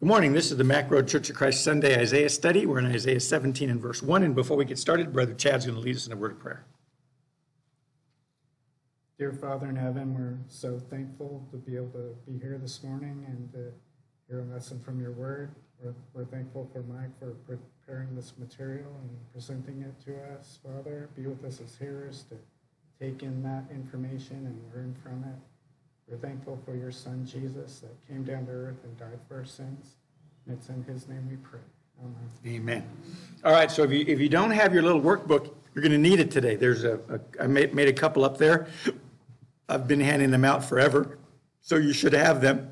Good morning. This is the Mack Road Church of Christ Sunday Isaiah study. We're in Isaiah 17 and verse 1. And before we get started, Brother Chad's going to lead us in a word of prayer. Dear Father in heaven, we're so thankful to be able to be here this morning and to hear a lesson from your word. We're, we're thankful for Mike for preparing this material and presenting it to us, Father. Be with us as hearers to take in that information and learn from it. We're thankful for your son, Jesus, that came down to earth and died for our sins. And it's in his name we pray. Amen. Amen. All right, so if you, if you don't have your little workbook, you're going to need it today. There's a, a I made, made a couple up there. I've been handing them out forever, so you should have them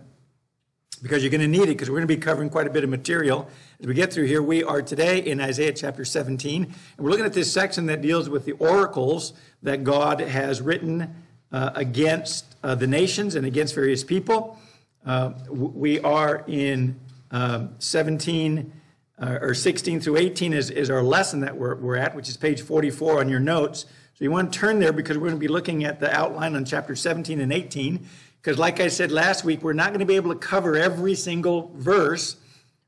because you're going to need it because we're going to be covering quite a bit of material as we get through here. We are today in Isaiah chapter 17, and we're looking at this section that deals with the oracles that God has written against uh, the nations and against various people. Uh, we are in um, 17 uh, or 16 through 18 is, is our lesson that we're, we're at, which is page 44 on your notes. So you want to turn there because we're going to be looking at the outline on chapter 17 and 18. Because, like I said last week, we're not going to be able to cover every single verse,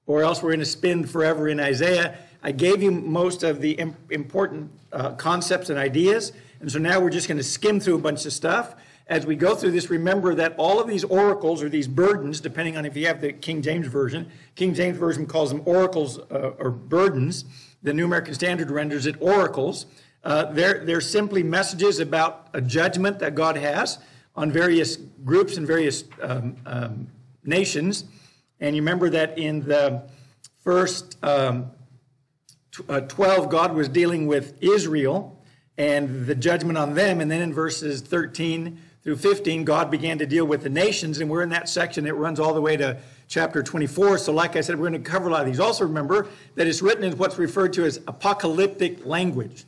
or else we're going to spend forever in Isaiah. I gave you most of the important uh, concepts and ideas. And so now we're just going to skim through a bunch of stuff. As we go through this, remember that all of these oracles or these burdens, depending on if you have the King James Version, King James Version calls them oracles uh, or burdens. The New American Standard renders it oracles. Uh, they're, they're simply messages about a judgment that God has on various groups and various um, um, nations. And you remember that in the first um, uh, 12, God was dealing with Israel and the judgment on them. And then in verses 13 through 15, God began to deal with the nations. And we're in that section that runs all the way to chapter 24. So, like I said, we're going to cover a lot of these. Also, remember that it's written in what's referred to as apocalyptic language.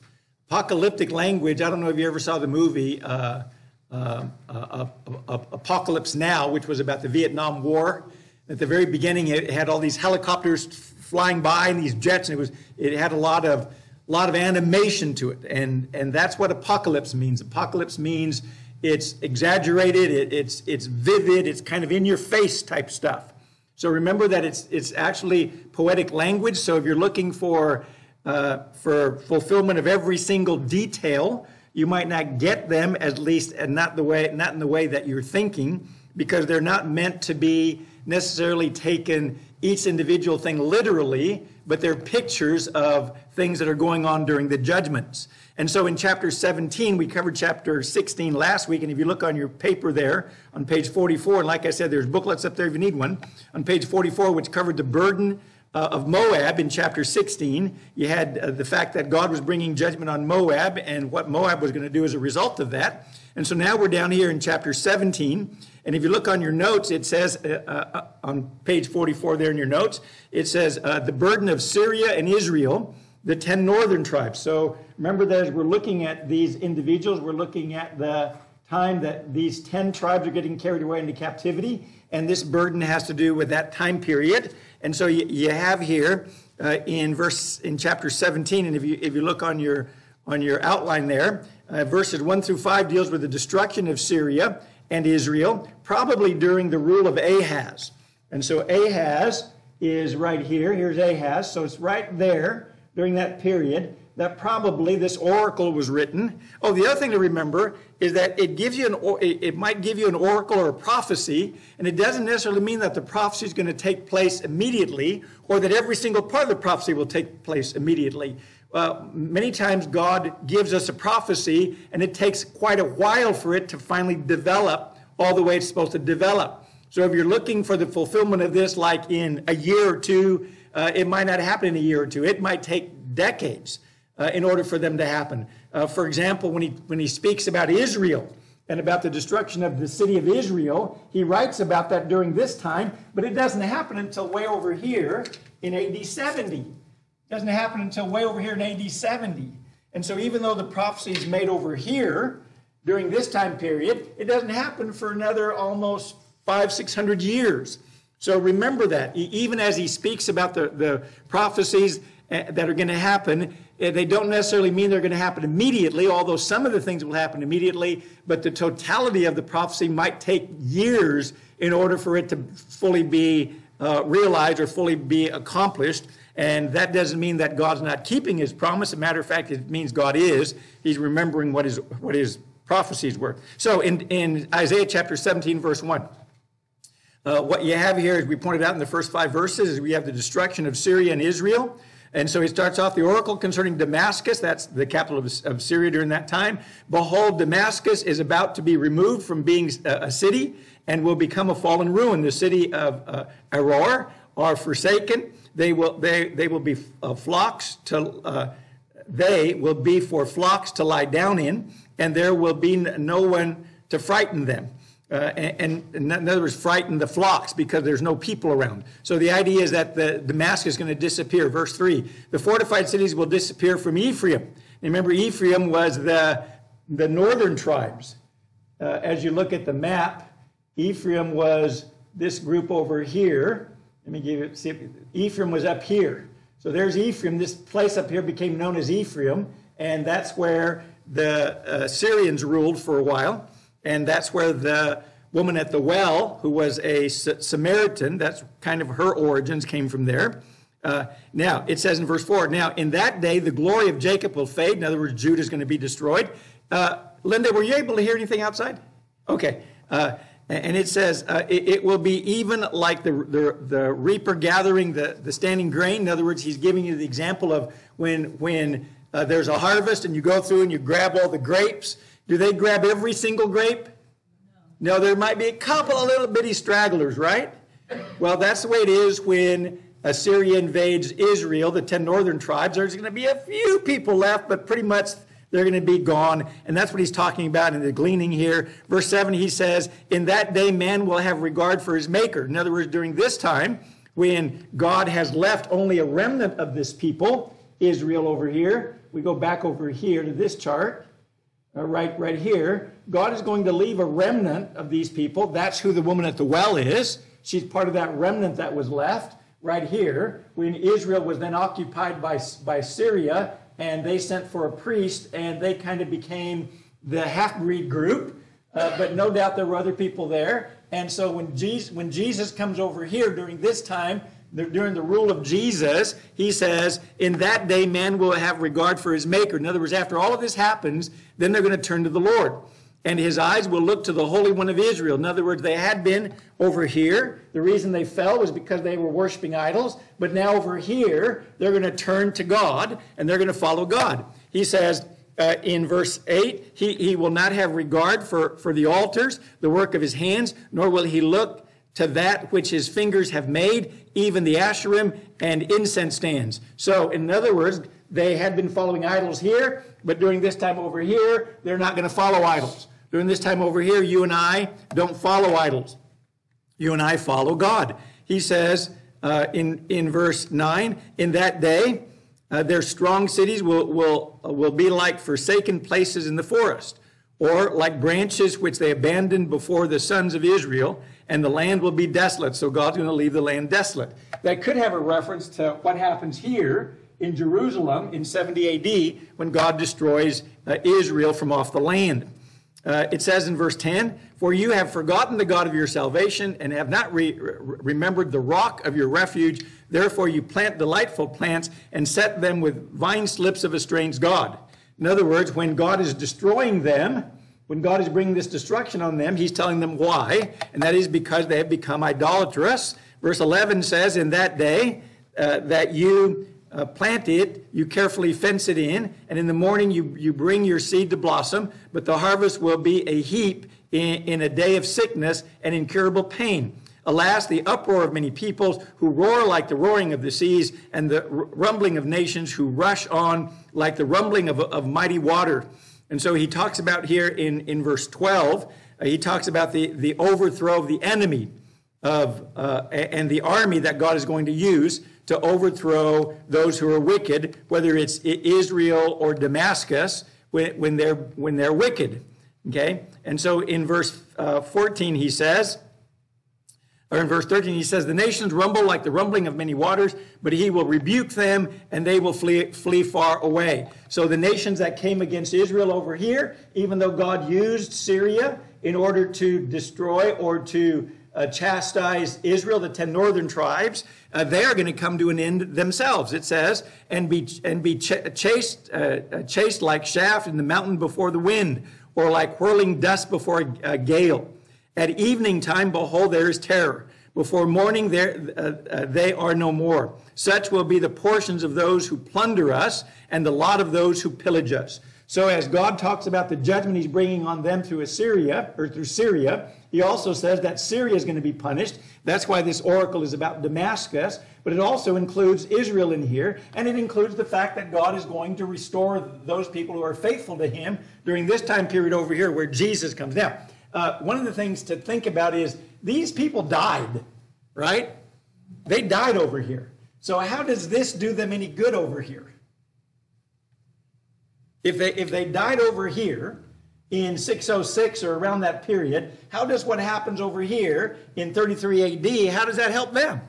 Apocalyptic language, I don't know if you ever saw the movie uh, uh, uh, Apocalypse Now, which was about the Vietnam War. At the very beginning, it had all these helicopters flying by and these jets, and it was it had a lot of a lot of animation to it. And, and that's what apocalypse means. Apocalypse means it's exaggerated, it, it's, it's vivid, it's kind of in your face type stuff. So remember that it's, it's actually poetic language. So if you're looking for, uh, for fulfillment of every single detail, you might not get them at least and not the way not in the way that you're thinking because they're not meant to be necessarily taken each individual thing literally but they're pictures of things that are going on during the judgments. And so in chapter 17, we covered chapter 16 last week. And if you look on your paper there on page 44, and like I said, there's booklets up there if you need one. On page 44, which covered the burden uh, of Moab in chapter 16, you had uh, the fact that God was bringing judgment on Moab and what Moab was going to do as a result of that. And so now we're down here in chapter 17. And if you look on your notes, it says uh, uh, on page 44 there in your notes, it says uh, the burden of Syria and Israel, the 10 northern tribes. So remember that as we're looking at these individuals, we're looking at the time that these 10 tribes are getting carried away into captivity. And this burden has to do with that time period. And so you, you have here uh, in verse in chapter 17, and if you if you look on your on your outline there, uh, verses 1 through 5 deals with the destruction of Syria and Israel, probably during the rule of Ahaz. And so Ahaz is right here. Here's Ahaz. So it's right there during that period that probably this oracle was written. Oh, the other thing to remember is that it gives you an it might give you an oracle or a prophecy, and it doesn't necessarily mean that the prophecy is going to take place immediately, or that every single part of the prophecy will take place immediately. Uh, many times God gives us a prophecy, and it takes quite a while for it to finally develop all the way it's supposed to develop. So if you're looking for the fulfillment of this, like in a year or two, uh, it might not happen in a year or two. It might take decades uh, in order for them to happen. Uh, for example, when he when he speaks about Israel and about the destruction of the city of Israel, he writes about that during this time, but it doesn't happen until way over here in AD 70 doesn't happen until way over here in AD 70. And so even though the prophecy is made over here during this time period, it doesn't happen for another almost five, six hundred years. So remember that. Even as he speaks about the, the prophecies eh, that are going to happen, eh, they don't necessarily mean they're going to happen immediately, although some of the things will happen immediately, but the totality of the prophecy might take years in order for it to fully be uh, realized or fully be accomplished. And that doesn't mean that God's not keeping his promise. As a matter of fact, it means God is. He's remembering what his, what his prophecies were. So in, in Isaiah chapter 17, verse 1, uh, what you have here, as we pointed out in the first five verses, is we have the destruction of Syria and Israel. And so he starts off the oracle concerning Damascus, that's the capital of, of Syria during that time. Behold, Damascus is about to be removed from being a, a city and will become a fallen ruin. The city of uh, Aroer are forsaken. They will, they, they will be uh, flocks to, uh, they will be for flocks to lie down in, and there will be no one to frighten them. Uh, and, and, in other words, frighten the flocks because there's no people around. So the idea is that the Damascus is going to disappear. Verse 3 The fortified cities will disappear from Ephraim. And remember, Ephraim was the, the northern tribes. Uh, as you look at the map, Ephraim was this group over here. Let me give you, see, if, Ephraim was up here. So there's Ephraim. This place up here became known as Ephraim, and that's where the uh, Syrians ruled for a while and that's where the woman at the well, who was a Samaritan, that's kind of her origins came from there. Uh, now, it says in verse 4, now in that day the glory of Jacob will fade. In other words, Judah is going to be destroyed. Uh, Linda, were you able to hear anything outside? Okay. Uh, and it says, uh, it, it, will be even like the, the, the, reaper gathering the, the standing grain. In other words, he's giving you the example of when, when uh, there's a harvest and you go through and you grab all the grapes do they grab every single grape? No, there might be a couple of little bitty stragglers, right? Well, that's the way it is when Assyria invades Israel, the 10 northern tribes. There's going to be a few people left, but pretty much they're going to be gone. And that's what he's talking about in the gleaning here. Verse 7, he says, In that day, man will have regard for his maker. In other words, during this time, when God has left only a remnant of this people, Israel over here, we go back over here to this chart uh, right, right here, God is going to leave a remnant of these people. That's who the woman at the well is. She's part of that remnant that was left right here when Israel was then occupied by, by Syria and they sent for a priest and they kind of became the half-breed group. Uh, but no doubt there were other people there. And so when Jesus, when Jesus comes over here during this time, during the rule of Jesus, he says, in that day man will have regard for his maker. In other words, after all of this happens, then they're going to turn to the Lord. And his eyes will look to the Holy One of Israel. In other words, they had been over here. The reason they fell was because they were worshiping idols. But now over here, they're going to turn to God and they're going to follow God. He says, uh, in verse 8, he, he will not have regard for, for the altars, the work of his hands, nor will he look to that which his fingers have made, even the Asherim and incense stands. So, in other words, they had been following idols here, but during this time over here, they're not going to follow idols. During this time over here, you and I don't follow idols. You and I follow God. He says uh, in, in verse 9, in that day, uh, their strong cities will, will, will be like forsaken places in the forest, or like branches which they abandoned before the sons of Israel and the land will be desolate. So God's going to leave the land desolate. That could have a reference to what happens here in Jerusalem in 70 AD when God destroys uh, Israel from off the land. Uh, it says in verse 10 For you have forgotten the God of your salvation and have not re- remembered the rock of your refuge. Therefore, you plant delightful plants and set them with vine slips of a strange God. In other words, when God is destroying them, when God is bringing this destruction on them, he's telling them why, and that is because they have become idolatrous. Verse 11 says, In that day uh, that you uh, plant it, you carefully fence it in, and in the morning you, you bring your seed to blossom, but the harvest will be a heap in, in a day of sickness and incurable pain. Alas, the uproar of many peoples who roar like the roaring of the seas, and the rumbling of nations who rush on like the rumbling of, of mighty water. And so he talks about here in, in verse 12, uh, he talks about the, the overthrow of the enemy of, uh, and the army that God is going to use to overthrow those who are wicked, whether it's Israel or Damascus, when, when, they're, when they're wicked. Okay? And so in verse uh, 14, he says, or in verse 13, he says, The nations rumble like the rumbling of many waters, but he will rebuke them and they will flee, flee far away. So the nations that came against Israel over here, even though God used Syria in order to destroy or to uh, chastise Israel, the 10 northern tribes, uh, they are going to come to an end themselves, it says, and be, and be ch- chased, uh, uh, chased like shaft in the mountain before the wind, or like whirling dust before a, a gale. At evening time, behold, there is terror. Before morning, there, uh, uh, they are no more. Such will be the portions of those who plunder us and the lot of those who pillage us. So, as God talks about the judgment he's bringing on them through Assyria, or through Syria, he also says that Syria is going to be punished. That's why this oracle is about Damascus, but it also includes Israel in here, and it includes the fact that God is going to restore those people who are faithful to him during this time period over here where Jesus comes. Now, uh, one of the things to think about is these people died, right? They died over here. So how does this do them any good over here? If they, if they died over here in 606 or around that period, how does what happens over here in 33 AD, how does that help them?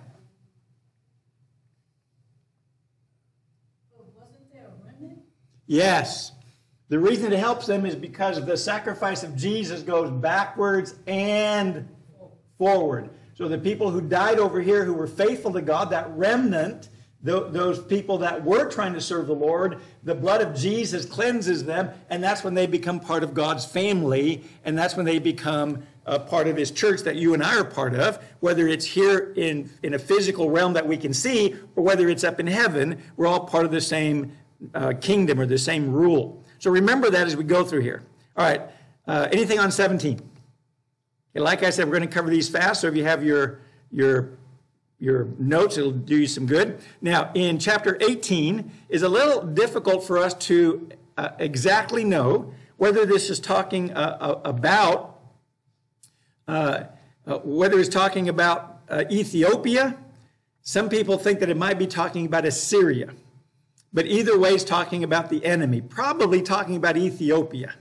Yes. The reason it helps them is because the sacrifice of Jesus goes backwards and forward. So the people who died over here who were faithful to God, that remnant, those people that were trying to serve the Lord, the blood of Jesus cleanses them, and that's when they become part of God's family, and that's when they become a part of His church that you and I are part of, whether it's here in, in a physical realm that we can see, or whether it's up in heaven, we're all part of the same uh, kingdom or the same rule. So remember that as we go through here. All right, uh, anything on 17? Okay, like I said, we're going to cover these fast, so if you have your, your, your notes, it'll do you some good. Now, in chapter 18 is a little difficult for us to uh, exactly know whether this is talking uh, uh about, uh, uh, whether it's talking about Ethiopia. Some people think that it might be talking about Assyria. But either way, it's talking about the enemy, probably talking about Ethiopia,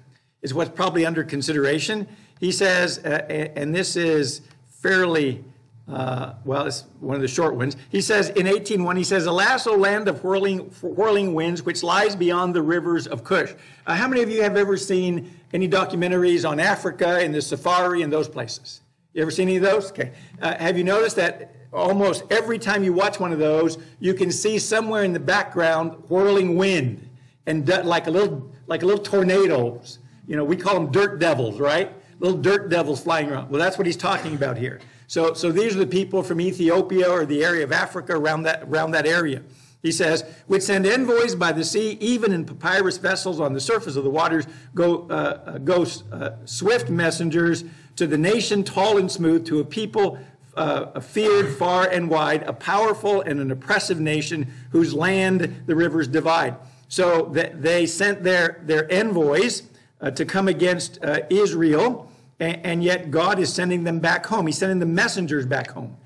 is what's probably under consideration. He says, uh, and this is fairly, uh, well, it's one of the short ones. He says in 18.1, he says, Alas, O land of whirling, whirling winds, which lies beyond the rivers of Cush. Uh, how many of you have ever seen any documentaries on Africa and the safari and those places? You ever seen any of those? Okay. Uh, have you noticed that almost every time you watch one of those, you can see somewhere in the background whirling wind and like a little like a little tornadoes. You know, we call them dirt devils, right? Little dirt devils flying around. Well, that's what he's talking about here. So, so these are the people from Ethiopia or the area of Africa around that around that area. He says, which send envoys by the sea, even in papyrus vessels on the surface of the waters, go, uh, uh go uh, swift messengers to the nation tall and smooth, to a people uh, feared far and wide, a powerful and an oppressive nation whose land the rivers divide. So that they sent their, their envoys uh, to come against uh, Israel, and, and, yet God is sending them back home. He's sending the messengers back home.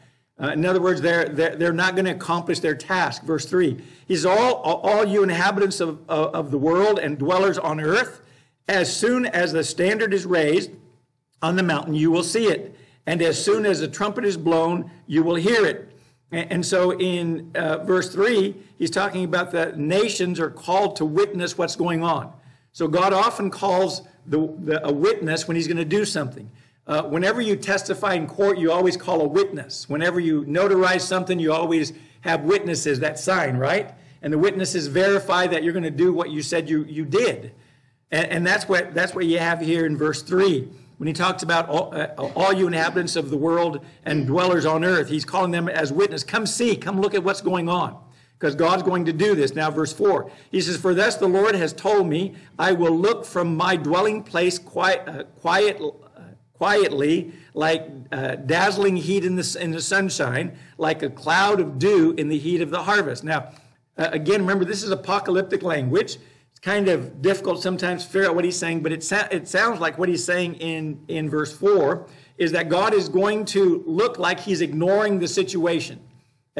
Uh, in other words, they're, they're, they're not going to accomplish their task. Verse 3 He's all, all you inhabitants of, of, of the world and dwellers on earth, as soon as the standard is raised on the mountain, you will see it and as soon as the trumpet is blown, you will hear it. And so in uh, verse 3, he's talking about the nations are called to witness what's going on. So God often calls the, the a witness when he's going to do something. Uh, whenever you testify in court, you always call a witness. Whenever you notarize something, you always have witnesses that sign, right? And the witnesses verify that you're going to do what you said you, you did. And, and that's, what, that's what you have here in verse 3 when he talks about all, uh, all, you inhabitants of the world and dwellers on earth, he's calling them as witness. Come see, come look at what's going on. Because God's going to do this. Now, verse 4. He says, For thus the Lord has told me, I will look from my dwelling place quiet, uh, quiet, uh, quietly, like uh, dazzling heat in the, in the sunshine, like a cloud of dew in the heat of the harvest. Now, uh, again, remember, this is apocalyptic language It's kind of difficult sometimes to figure out what he's saying, but it, sa- it sounds like what he's saying in, in verse 4 is that God is going to look like he's ignoring the situation.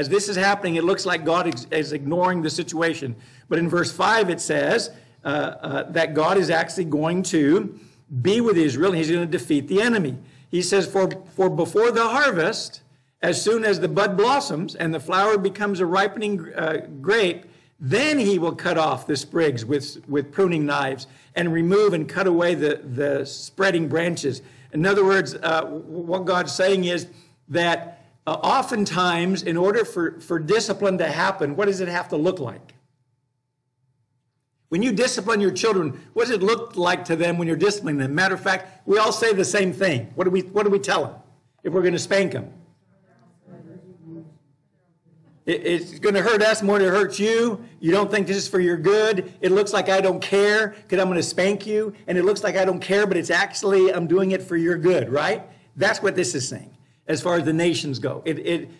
As this is happening, it looks like God is, ignoring the situation. But in verse 5, it says uh, uh, that God is actually going to be with Israel and he's going to defeat the enemy. He says, For, for before the harvest, as soon as the bud blossoms and the flower becomes a ripening uh, grape, then he will cut off the sprigs with, with pruning knives and remove and cut away the, the spreading branches. In other words, uh, what God's saying is that uh, oftentimes, in order for, for discipline to happen, what does it have to look like? When you discipline your children, what does it look like to them when you're disciplining them? Matter of fact, we all say the same thing. What do we, what do we tell them if we're going to spank them? It, it's going to hurt us more than it hurts you. You don't think this is for your good. It looks like I don't care because I'm going to spank you. And it looks like I don't care, but it's actually, I'm doing it for your good, right? That's what this is saying as far as the nations go. It, it,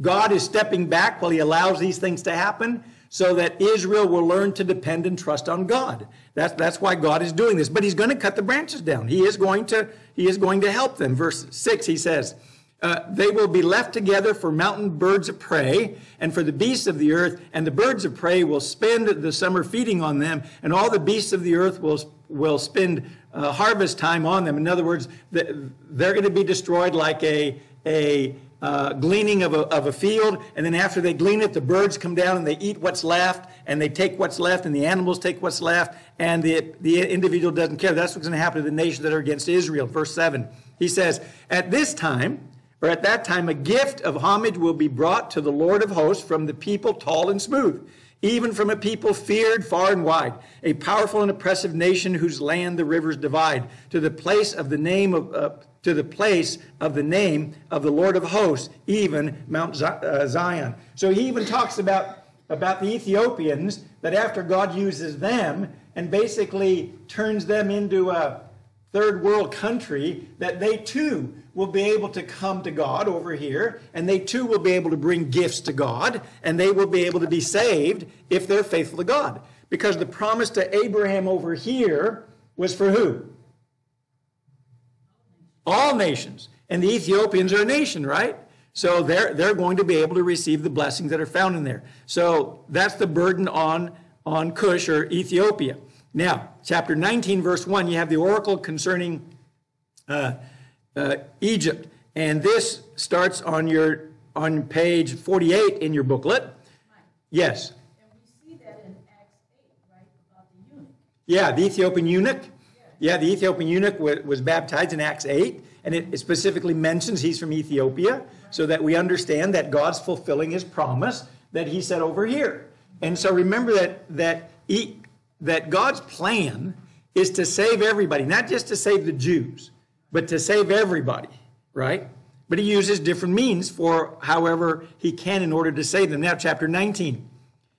God is stepping back while he allows these things to happen so that Israel will learn to depend and trust on God. That's, that's why God is doing this. But he's going to cut the branches down. He is going to, he is going to help them. Verse 6, he says, uh, they will be left together for mountain birds of prey and for the beasts of the earth, and the birds of prey will spend the summer feeding on them, and all the beasts of the earth will, will spend uh, harvest time on them. In other words, they're going to be destroyed like a, a uh, gleaning of a, of a field, and then after they glean it, the birds come down and they eat what's left, and they take what's left, and the animals take what's left, and the, the individual doesn't care. That's what's going to happen to the nations that are against Israel. Verse 7, he says, At this time, or at that time, a gift of homage will be brought to the Lord of hosts from the people tall and smooth, even from a people feared far and wide, a powerful and oppressive nation whose land the rivers divide, to the place of the name of. Uh, to the place of the name of the Lord of hosts, even Mount uh, Zion. So he even talks about, about the Ethiopians, that after God uses them and basically turns them into a third world country, that they too will be able to come to God over here, and they too will be able to bring gifts to God, and they will be able to be saved if they're faithful to God. Because the promise to Abraham over here was for who? All nations. And the Ethiopians are a nation, right? So they're, they're going to be able to receive the blessings that are found in there. So that's the burden on, on Cush or Ethiopia. Now, chapter 19, verse 1, you have the oracle concerning uh, uh, Egypt. And this starts on your on page 48 in your booklet. Yes. And we see that in Acts 8, right, about the eunuch. Yeah, the Ethiopian eunuch. Yeah, the Ethiopian eunuch was baptized in Acts 8, and it specifically mentions he's from Ethiopia, so that we understand that God's fulfilling his promise that he said over here. And so remember that, that, he, that God's plan is to save everybody, not just to save the Jews, but to save everybody, right? But he uses different means for however he can in order to save them. Now, chapter 19.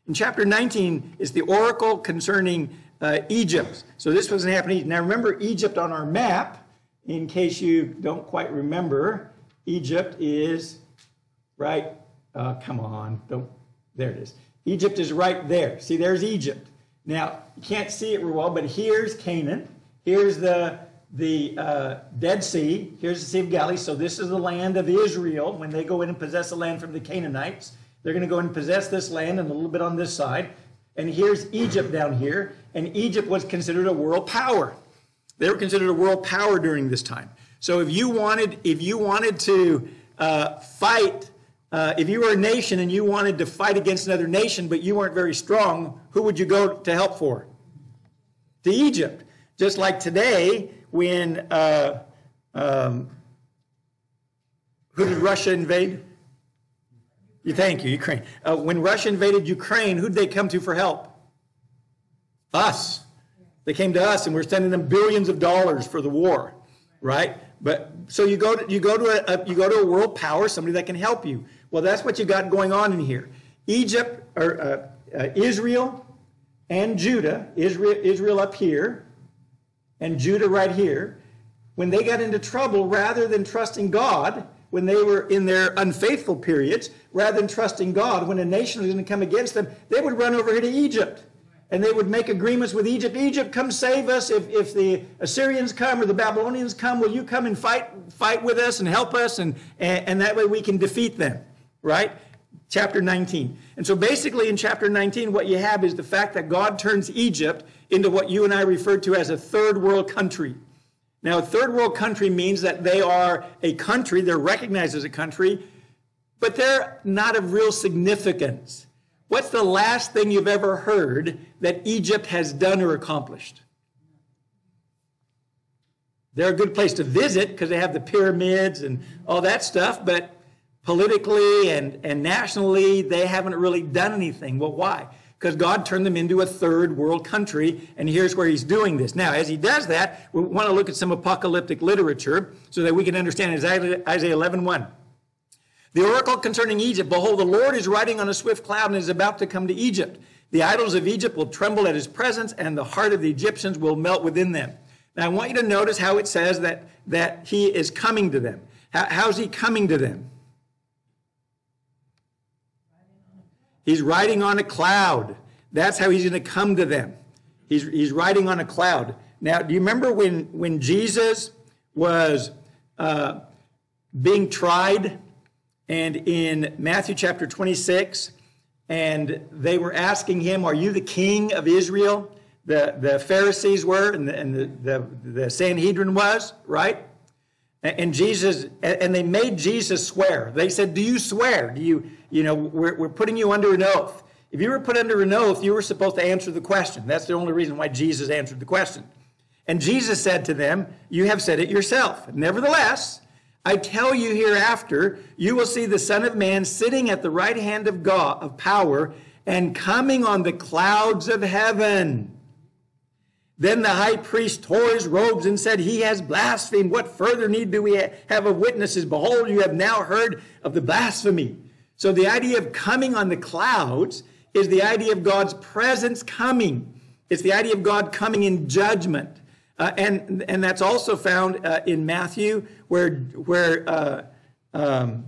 In chapter 19 is the oracle concerning uh, Egypt. So this wasn't happening. Now remember Egypt on our map, in case you don't quite remember, Egypt is right, uh, come on, don't, there it is. Egypt is right there. See, there's Egypt. Now, you can't see it real well, but here's Canaan. Here's the, the uh, Dead Sea. Here's the Sea of Galilee. So this is the land of Israel when they go in and possess the land from the Canaanites. They're going to go and possess this land and a little bit on this side. And here's Egypt down here, and Egypt was considered a world power. They were considered a world power during this time. So if you wanted, if you wanted to uh, fight, uh, if you were a nation and you wanted to fight against another nation, but you weren't very strong, who would you go to help for? To Egypt. Just like today, when uh, um, who did Russia invade? You thank you, Ukraine. Uh, when Russia invaded Ukraine, who did they come to for help? Us. They came to us, and we're sending them billions of dollars for the war, right? But so you go to you go to a, a you go to a world power, somebody that can help you. Well, that's what you got going on in here. Egypt or uh, uh, Israel and Judah, Israel, Israel up here, and Judah right here. When they got into trouble, rather than trusting God, when they were in their unfaithful periods, rather than trusting God, when a nation was going to come against them, they would run over here to Egypt. And they would make agreements with Egypt. Egypt, come save us. If, if the Assyrians come or the Babylonians come, will you come and fight, fight with us and help us? And, and, and that way we can defeat them, right? Chapter 19. And so basically in chapter 19, what you have is the fact that God turns Egypt into what you and I refer to as a third world country. Now, a third world country means that they are a country, they're recognized as a country, but they're not of real significance. What's the last thing you've ever heard that Egypt has done or accomplished? they're a good place to visit because they have the pyramids and all that stuff, but politically and, and nationally, they haven't really done anything. Well, why? Because God turned them into a third world country, and here's where He's doing this. Now, as He does that, we want to look at some apocalyptic literature so that we can understand Isaiah Isaiah 11 1. The oracle concerning Egypt Behold, the Lord is riding on a swift cloud and is about to come to Egypt. The idols of Egypt will tremble at his presence, and the heart of the Egyptians will melt within them. Now, I want you to notice how it says that, that he is coming to them. How, how's he coming to them? He's riding on a cloud. That's how he's going to come to them. He's, he's riding on a cloud. Now, do you remember when, when Jesus was uh, being tried? And in Matthew chapter 26, and they were asking him, Are you the king of Israel? The, the Pharisees were, and, the, and the, the, the Sanhedrin was, right? And Jesus, and they made Jesus swear. They said, Do you swear? Do you, you know, we're, we're putting you under an oath. If you were put under an oath, you were supposed to answer the question. That's the only reason why Jesus answered the question. And Jesus said to them, You have said it yourself. Nevertheless, I tell you hereafter, you will see the Son of Man sitting at the right hand of God, of power, and coming on the clouds of heaven. Then the high priest tore his robes and said, He has blasphemed. What further need do we have of witnesses? Behold, you have now heard of the blasphemy. So the idea of coming on the clouds is the idea of God's presence coming. It's the idea of God coming in judgment. Uh, and, and that's also found uh, in Matthew, where, where uh, um,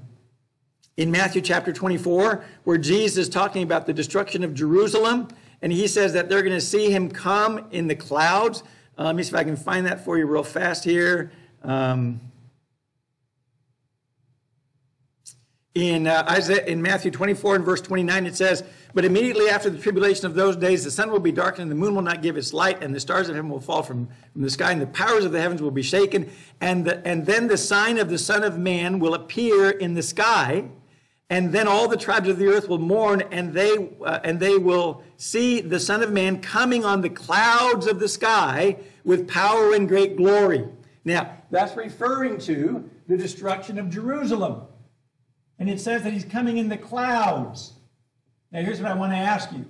in Matthew chapter 24, where Jesus is talking about the destruction of Jerusalem, and he says that they're going to see him come in the clouds. Uh, let me see if I can find that for you real fast here. Um, in uh, Isaiah, in Matthew 24 and verse 29, it says, "But immediately after the tribulation of those days, the sun will be darkened, and the moon will not give its light, and the stars of heaven will fall from, from the sky, and the powers of the heavens will be shaken, and the, and then the sign of the Son of Man will appear in the sky." And then all the tribes of the earth will mourn, and they, uh, and they will see the Son of Man coming on the clouds of the sky with power and great glory. Now, that's referring to the destruction of Jerusalem. And it says that he's coming in the clouds. Now, here's what I want to ask you.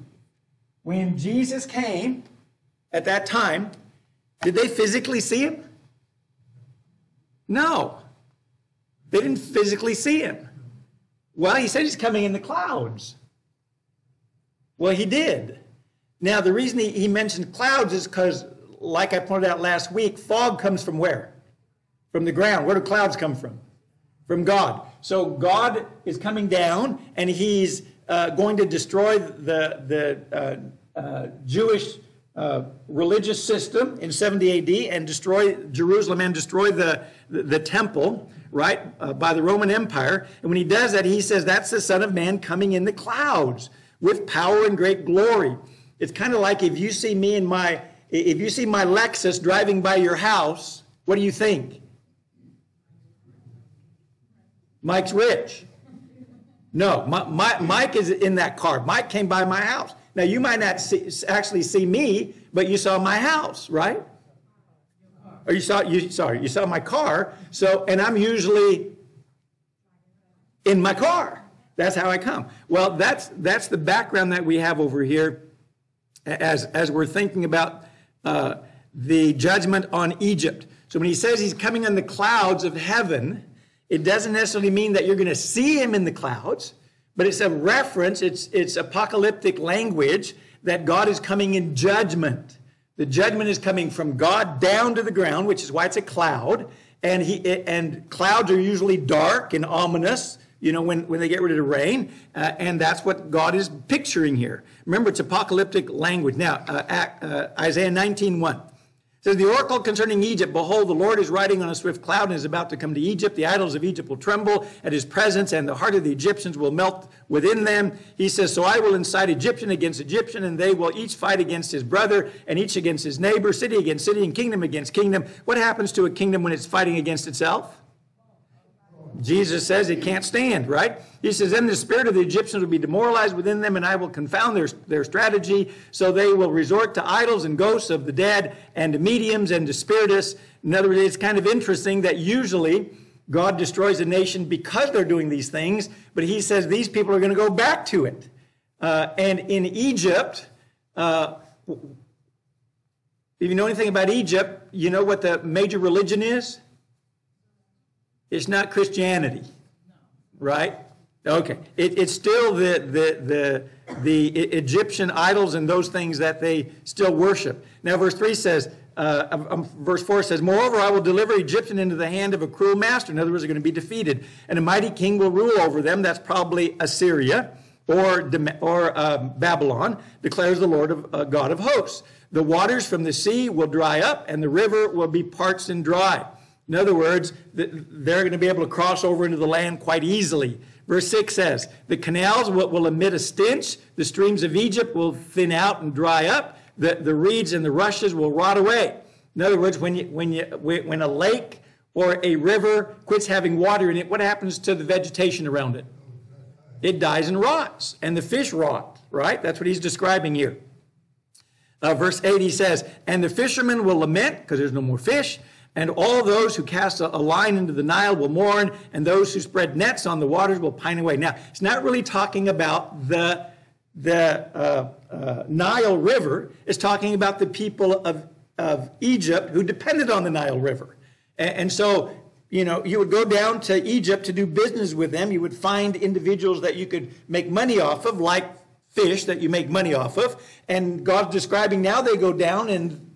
When Jesus came at that time, did they physically see him? No. They didn't physically see him. Well, he said he's coming in the clouds. Well, he did. Now, the reason he, he mentioned clouds is because, like I pointed out last week, fog comes from where? From the ground. Where do clouds come from? From God. So God is coming down and he's uh, going to destroy the, the uh, uh, Jewish uh, religious system in 70 AD and destroy Jerusalem and destroy the, the, the temple right, uh, by the Roman Empire. And when he does that, he says that's the Son of Man coming in the clouds with power and great glory. It's kind of like if you see me in my, if you see my Lexus driving by your house, what do you think? Mike's rich. No, my, my, Mike is in that car. Mike came by my house. Now, you might not see, actually see me, but you saw my house, right? or you saw you sorry you saw my car. So and i'm usually in my car. That's how i come. Well that's that's the background that we have over here as as we're thinking about uh, the judgment on egypt. So when he says he's coming on the clouds of heaven it doesn't necessarily mean that you're going to see him in the clouds but it's a reference it's it's apocalyptic language that god is coming in judgment the judgment is coming from God down to the ground, which is why it's a cloud. And he and clouds are usually dark and ominous, you know, when, when they get ready to rain. Uh, and that's what God is picturing here. Remember, it's apocalyptic language. Now, uh, uh, Isaiah 19 1 says, The oracle concerning Egypt, behold, the Lord is riding on a swift cloud and is about to come to Egypt. The idols of Egypt will tremble at his presence, and the heart of the Egyptians will melt within them. He says, So I will incite Egyptian against Egyptian, and they will each fight against his brother, and each against his neighbor, city against city, and kingdom against kingdom. What happens to a kingdom when it's fighting against itself? Jesus says it can't stand, right? He says, Then the spirit of the Egyptians will be demoralized within them, and I will confound their, their strategy. So they will resort to idols and ghosts of the dead, and to mediums and to spiritists, In other words, it's kind of interesting that usually God destroys a nation because they're doing these things, but he says these people are going to go back to it. Uh, and in Egypt, uh, if you know anything about Egypt, you know what the major religion is? It's not Christianity, right? Okay, it, it's still the, the, the, the Egyptian idols and those things that they still worship. Now, verse 3 says, uh, um, um, verse 4 says, Moreover, I will deliver Egyptian into the hand of a cruel master. In other words, they're going to be defeated. And a mighty king will rule over them. That's probably Assyria or, or uh, Babylon, declares the Lord of uh, God of hosts. The waters from the sea will dry up, and the river will be parched and dry. In other words, they're going to be able to cross over into the land quite easily. Verse 6 says, The canals will, emit a stench, the streams of Egypt will thin out and dry up, the, the reeds and the rushes will rot away. In other words, when, you, when, you, when a lake or a river quits having water in it, what happens to the vegetation around it? It dies and rots, and the fish rot, right? That's what he's describing here. Uh, verse 8, he says, And the fishermen will lament because there's no more fish, and all those who cast a, line into the Nile will mourn, and those who spread nets on the waters will pine away. Now, it's not really talking about the, the uh, uh, Nile River, it's talking about the people of, of Egypt who depended on the Nile River. And, and so, you know, you would go down to Egypt to do business with them. You would find individuals that you could make money off of, like fish that you make money off of. And God's describing now they go down and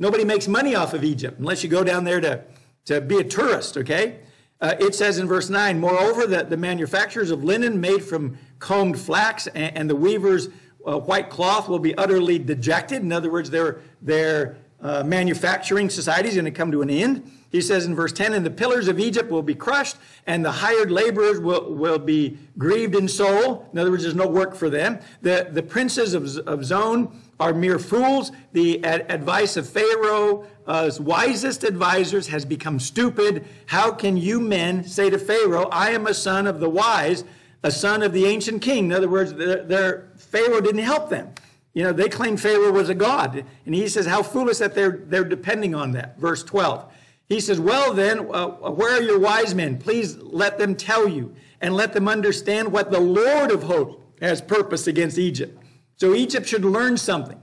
nobody makes money off of Egypt unless you go down there to, to be a tourist, okay? Uh, it says in verse 9, moreover, that the manufacturers of linen made from combed flax and, and the weavers' uh, white cloth will be utterly dejected. In other words, their, their uh, manufacturing society is going to come to an end. He says in verse 10, and the pillars of Egypt will be crushed, and the hired laborers will, will be grieved in soul. In other words, there's no work for them. The, the princes of, of Zoan are mere fools. The ad- advice of Pharaoh's wisest advisors has become stupid. How can you men say to Pharaoh, I am a son of the wise, a son of the ancient king? In other words, their, Pharaoh didn't help them. You know, they claimed Pharaoh was a god. And he says, how foolish that they're, they're depending on that. Verse 12. He says, Well, then, uh, where are your wise men? Please let them tell you and let them understand what the Lord of hosts has purposed against Egypt. So Egypt should learn something.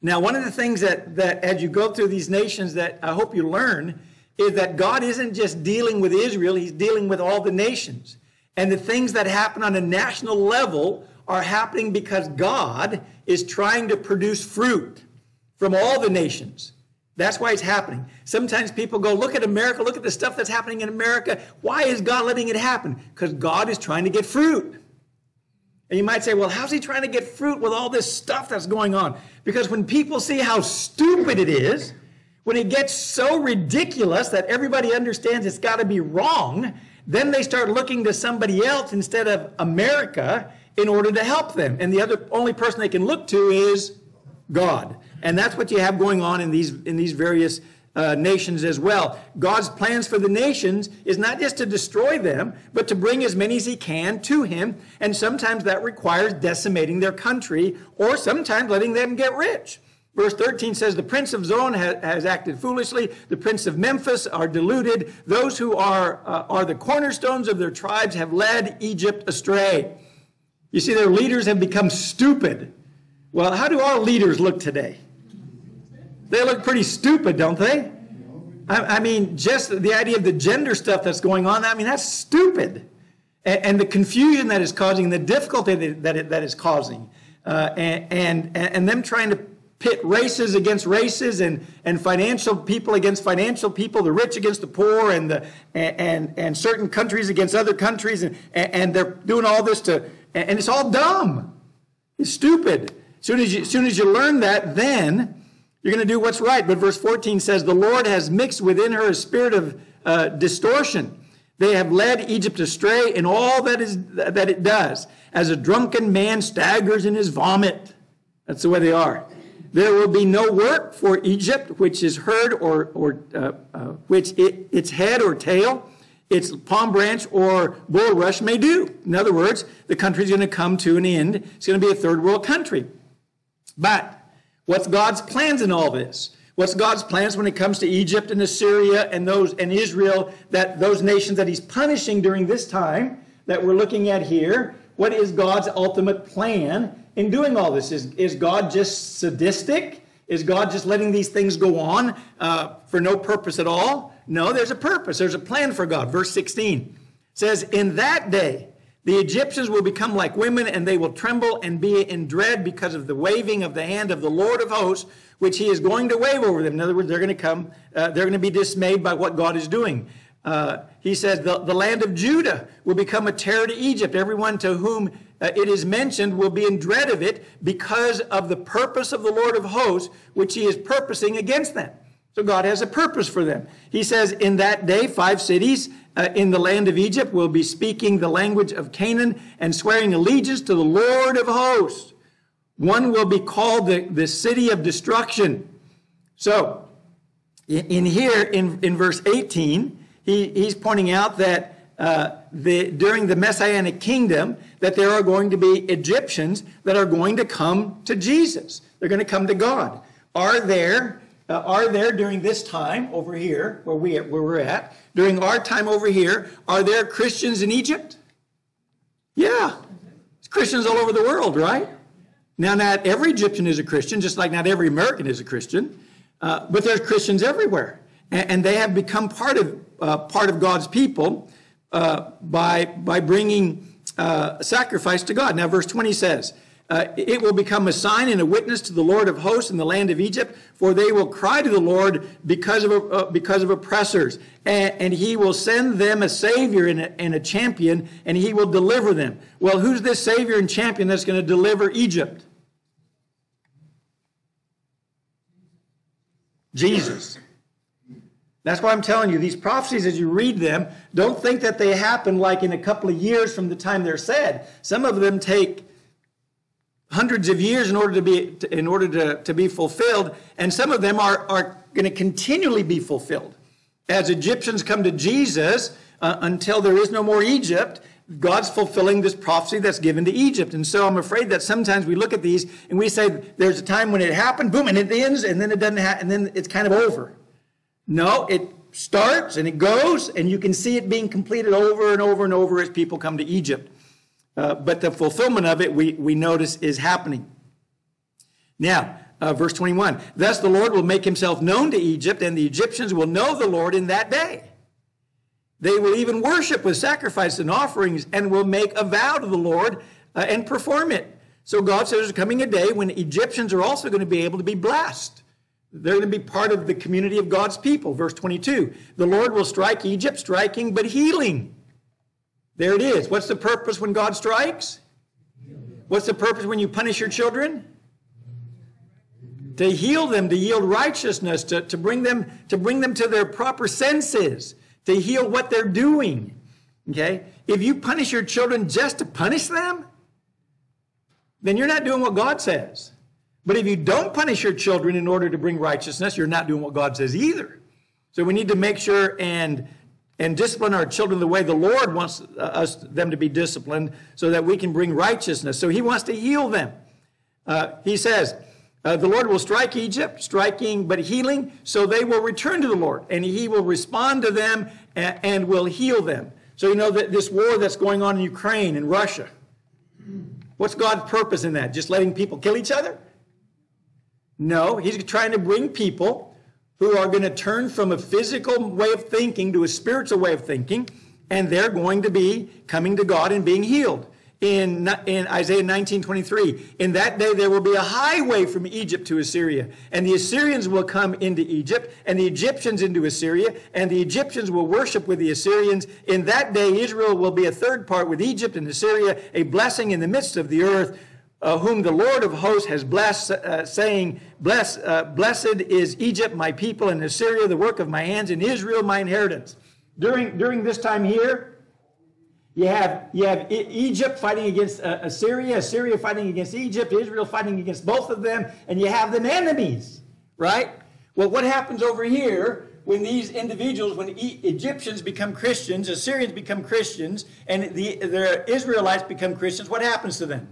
Now, one of the things that, that as you go through these nations that I hope you learn is that God isn't just dealing with Israel, He's dealing with all the nations. And the things that happen on a national level are happening because God is trying to produce fruit from all the nations. That's why it's happening. Sometimes people go, look at America, look at the stuff that's happening in America. Why is God letting it happen? Because God is trying to get fruit. And you might say, well, how's he trying to get fruit with all this stuff that's going on? Because when people see how stupid it is, when it gets so ridiculous that everybody understands it's got to be wrong, then they start looking to somebody else instead of America in order to help them. And the other only person they can look to is God. And that's what you have going on in these, in these various uh, nations as well. God's plans for the nations is not just to destroy them, but to bring as many as He can to Him. And sometimes that requires decimating their country or sometimes letting them get rich. Verse 13 says, The prince of Zoan ha- has acted foolishly. The prince of Memphis are deluded. Those who are, uh, are the cornerstones of their tribes have led Egypt astray. You see, their leaders have become stupid. Well, how do our leaders look today? They look pretty stupid, don't they? I, I mean, just the idea of the gender stuff that's going on, I mean, that's stupid. And, and the confusion that is causing, the difficulty that it, that is causing, uh, and, and, and them trying to pit races against races and, and financial people against financial people, the rich against the poor, and, the, and, and certain countries against other countries. And, and they're doing all this to, and it's all dumb. It's stupid. As soon as you, as soon as you learn that, then you're going to do what's right. But verse 14 says, The Lord has mixed within her a spirit of uh, distortion. They have led Egypt astray in all that is that it does. As a drunken man staggers in his vomit. That's the way they are. There will be no work for Egypt, which is heard or, or uh, uh, which it, its head or tail, its palm branch or bulrush may do. In other words, the country's going to come to an end. It's going to be a third world country. But What's God's plans in all this? What's God's plans when it comes to Egypt and Assyria and those and Israel, that those nations that he's punishing during this time that we're looking at here? What is God's ultimate plan in doing all this? Is, is God just sadistic? Is God just letting these things go on uh, for no purpose at all? No, there's a purpose. There's a plan for God. Verse 16 says, In that day, the Egyptians will become like women, and they will tremble and be in dread because of the waving of the hand of the Lord of hosts, which he is going to wave over them. In other words, they're going to come, uh, they're going to be dismayed by what God is doing. Uh, he says, the, the land of Judah will become a terror to Egypt. Everyone to whom uh, it is mentioned will be in dread of it because of the purpose of the Lord of hosts, which he is purposing against them. So God has a purpose for them. He says, In that day, five cities uh, in the land of Egypt will be speaking the language of Canaan and swearing allegiance to the Lord of hosts. One will be called the, the city of destruction. So, in, here, in, in verse 18, he, he's pointing out that uh, the, during the Messianic kingdom, that there are going to be Egyptians that are going to come to Jesus. They're going to come to God. Are there, uh, are there during this time over here, where, we, where we're at, during our time over here, are there Christians in Egypt? Yeah. It's Christians all over the world, right? Now, not every Egyptian is a Christian, just like not every American is a Christian, uh, but there's Christians everywhere. And, and, they have become part of, uh, part of God's people uh, by, by bringing uh, sacrifice to God. Now, verse 20 says, uh, It will become a sign and a witness to the Lord of hosts in the land of Egypt, for they will cry to the Lord because of, uh, because of oppressors. And, and, he will send them a Savior and a, and a champion, and he will deliver them. Well, who's this Savior and champion that's going to deliver Egypt? Jesus. That's why I'm telling you, these prophecies, as you read them, don't think that they happen like in a couple of years from the time they're said. Some of them take hundreds of years in order to be, in order to, to be fulfilled, and some of them are, are going to continually be fulfilled. As Egyptians come to Jesus, uh, until there is no more Egypt, God's fulfilling this prophecy that's given to Egypt. And so I'm afraid that sometimes we look at these and we say there's a time when it happened, boom, and it ends, and then it doesn't happen, and then it's kind of over. No, it starts and it goes, and you can see it being completed over and over and over as people come to Egypt. Uh, but the fulfillment of it, we, we notice, is happening. Now, uh, verse 21 Thus the Lord will make himself known to Egypt, and the Egyptians will know the Lord in that day. They will even worship with sacrifices and offerings and will make a vow to the Lord uh, and perform it. So God says there's coming a day when Egyptians are also going to be able to be blessed. They're going to be part of the community of God's people. Verse 22 The Lord will strike Egypt, striking but healing. There it is. What's the purpose when God strikes? What's the purpose when you punish your children? To heal them, to yield righteousness, to, to, bring them, to bring them to their proper senses, to heal what they're doing. Okay? If you punish your children just to punish them, then you're not doing what God says. But if you don't punish your children in order to bring righteousness, you're not doing what God says either. So we need to make sure and and discipline our children the way the Lord wants uh, us them to be disciplined, so that we can bring righteousness. So He wants to heal them. Uh, he says, uh, "The Lord will strike Egypt, striking but healing, so they will return to the Lord, and He will respond to them and, and will heal them." So you know that this war that's going on in Ukraine and Russia. What's God's purpose in that? Just letting people kill each other? No, he's trying to bring people who are going to turn from a physical way of thinking to a spiritual way of thinking, and they're going to be coming to God and being healed. In, in Isaiah 19 23, in that day there will be a highway from Egypt to Assyria, and the Assyrians will come into Egypt, and the Egyptians into Assyria, and the Egyptians will worship with the Assyrians. In that day, Israel will be a third part with Egypt and Assyria, a blessing in the midst of the earth uh, whom the Lord of hosts has blessed, uh, saying, Bless, uh, Blessed is Egypt, my people, and Assyria, the work of my hands, and Israel, my inheritance. During, during this time here, you have, you have e- Egypt fighting against uh, Assyria, Assyria fighting against Egypt, Israel fighting against both of them, and you have them enemies, right? Well, what happens over here when these individuals, when e- Egyptians become Christians, Assyrians become Christians, and the, the Israelites become Christians, what happens to them?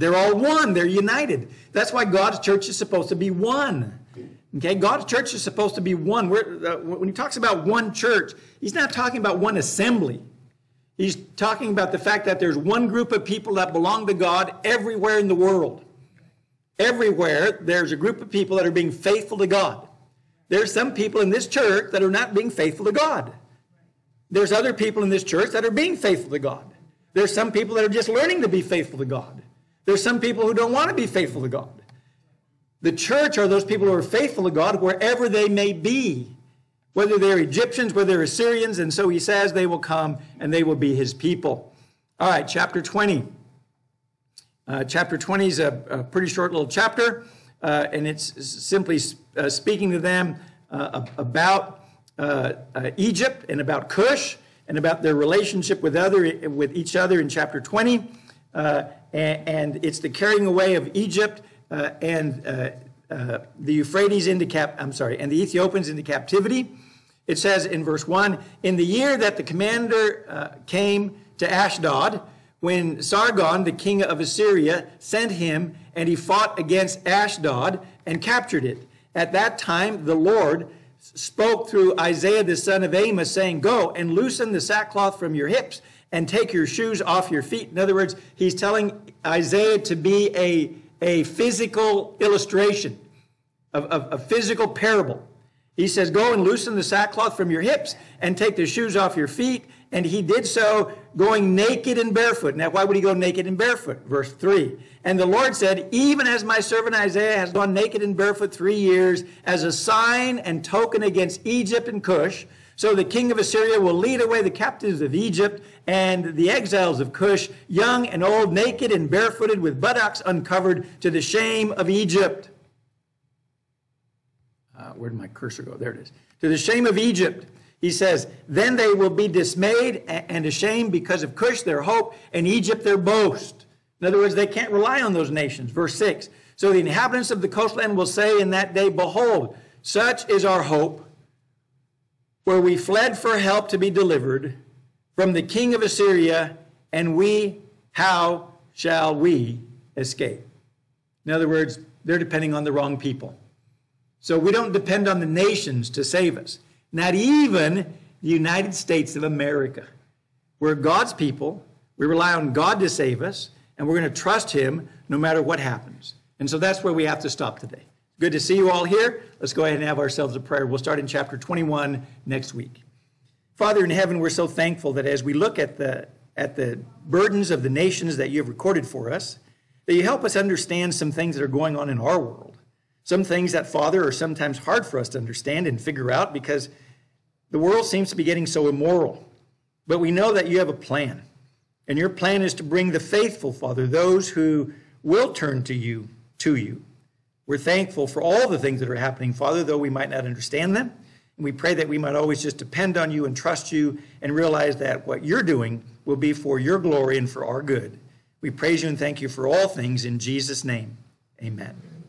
They're all one. They're united. That's why God's church is supposed to be one. Okay, God's church is supposed to be one. Uh, when he talks about one church, he's not talking about one assembly. He's talking about the fact that there's one group of people that belong to God everywhere in the world. Everywhere, there's a group of people that are being faithful to God. There's some people in this church that are not being faithful to God. There's other people in this church that are being faithful to God. There's some people that are just learning to be faithful to God. There's some people who don't want to be faithful to God. The church are those people who are faithful to God wherever they may be, whether they're Egyptians, whether they're Assyrians, and so he says they will come and they will be his people. All right, chapter 20. Uh, chapter 20 is a, a, pretty short little chapter, uh, and it's simply uh, speaking to them uh, about uh, uh, Egypt and about Cush and about their relationship with, other, with each other in chapter 20. And, it's the carrying away of Egypt uh, and uh, uh, the Euphrates into cap, I'm sorry, and the Ethiopians into captivity. It says in verse 1 In the year that the commander came to Ashdod, when Sargon, the king of Assyria, sent him and he fought against Ashdod and captured it. At that time, the Lord spoke through Isaiah the son of Amos, saying, Go and loosen the sackcloth from your hips and take your shoes off your feet. In other words, he's telling Isaiah to be a, a physical illustration, of, of a physical parable. He says, Go and loosen the sackcloth from your hips and take the shoes off your feet and he did so going naked and barefoot. Now, why would he go naked and barefoot? Verse 3. And the Lord said, Even as my servant Isaiah has gone naked and barefoot three years, as a sign and token against Egypt and Cush, so the king of Assyria will lead away the captives of Egypt and the exiles of Cush, young and old, naked and barefooted, with buttocks uncovered, to the shame of Egypt. Uh, where did my cursor go? There it is. To the shame of Egypt. He says, Then they will be dismayed and ashamed because of Cush, their hope, and Egypt, their boast. In other words, they can't rely on those nations. Verse 6 So the inhabitants of the coastland will say in that day, Behold, such is our hope, where we fled for help to be delivered from the king of Assyria, and we, how shall we escape? In other words, they're depending on the wrong people. So we don't depend on the nations to save us not even the United States of America. We're God's people. We rely on God to save us, and we're going to trust Him no matter what happens. And so that's where we have to stop today. Good to see you all here. Let's go ahead and have ourselves a prayer. We'll start in chapter 21 next week. Father in heaven, we're so thankful that as we look at the, at the burdens of the nations that you have recorded for us, that you help us understand some things that are going on in our world. Some things that, Father, are sometimes hard for us to understand and figure out because the world seems to be getting so immoral. But we know that you have a plan. And your plan is to bring the faithful, Father, those who will turn to you, to you. We're thankful for all the things that are happening, Father, though we might not understand them. And we pray that we might always just depend on you and trust you and realize that what you're doing will be for your glory and for our good. We praise you and thank you for all things in Jesus' name. Amen.